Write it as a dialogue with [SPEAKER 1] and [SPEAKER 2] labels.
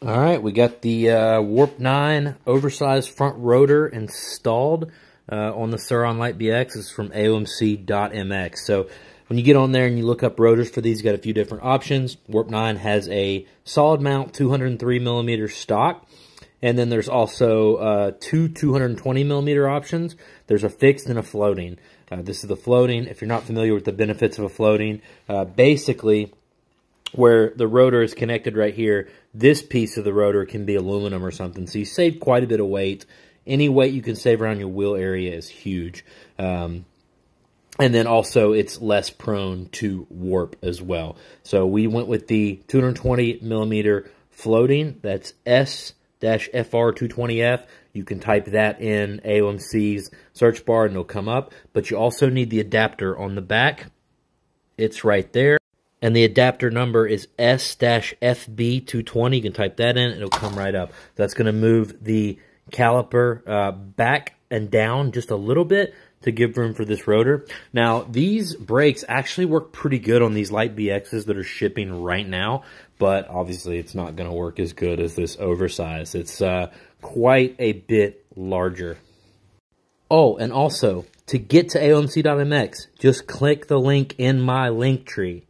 [SPEAKER 1] All right, we got the uh, Warp 9 oversized front rotor installed uh, on the Sur-Ron BX. It's from AOMC.MX. So when you get on there and you look up rotors for these, you got a few different options. Warp 9 has a solid mount 203 millimeter stock. And then there's also uh, two 220 millimeter options. There's a fixed and a floating. Uh, this is the floating. If you're not familiar with the benefits of a floating, uh, basically where the rotor is connected right here, this piece of the rotor can be aluminum or something. So you save quite a bit of weight. Any weight you can save around your wheel area is huge. Um, and then also it's less prone to warp as well. So we went with the 220 millimeter floating. That's S-FR220F. You can type that in AOMC's search bar and it'll come up. But you also need the adapter on the back. It's right there and the adapter number is S-FB220. You can type that in, it'll come right up. That's going to move the caliper uh, back and down just a little bit to give room for this rotor. Now, these brakes actually work pretty good on these Light Bee Xs that are shipping right now, but obviously it's not going to work as good as this oversized. It's uh, quite a bit larger. Oh, and also, to get to AOMC.MX, just click the link in my link tree.